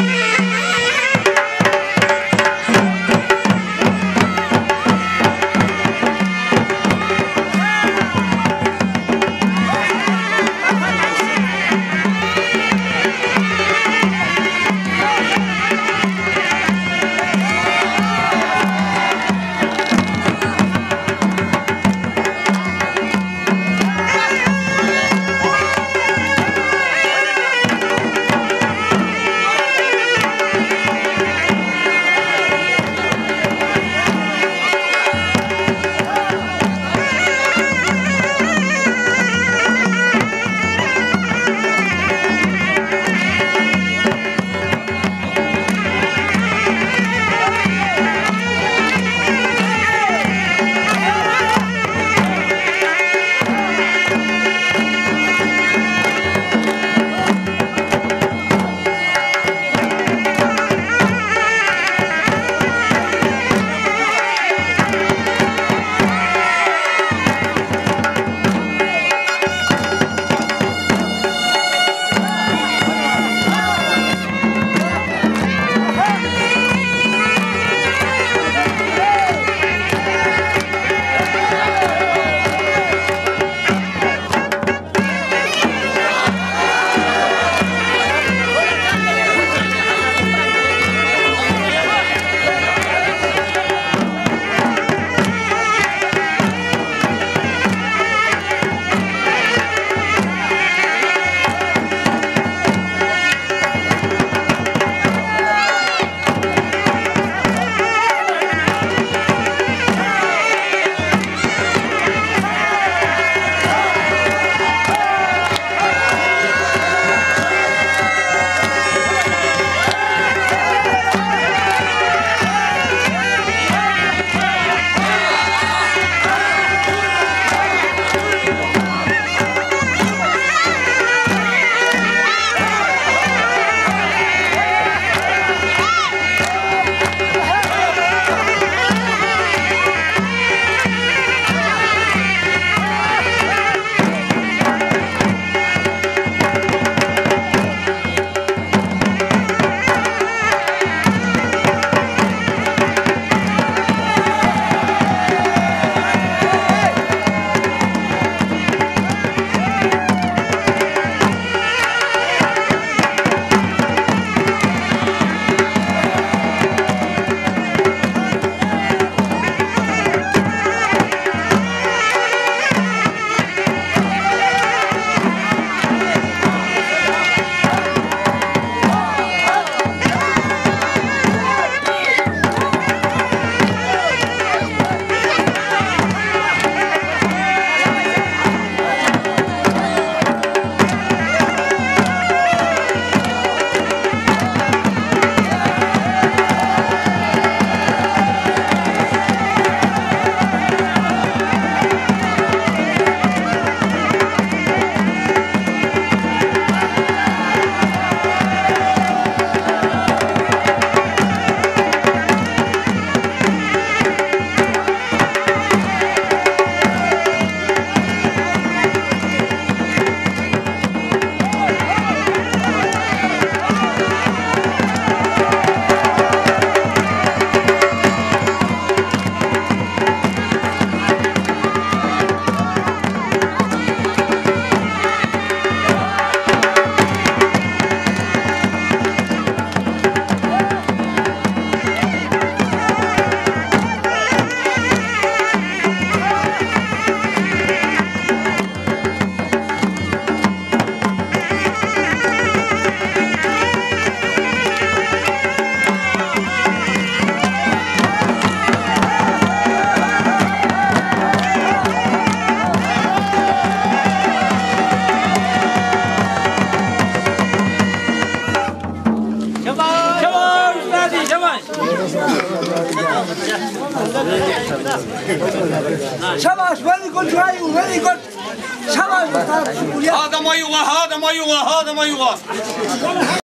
Música شباش very good try very good شباش هذا ما يبغى هذا ما يبغى هذا ما يبغى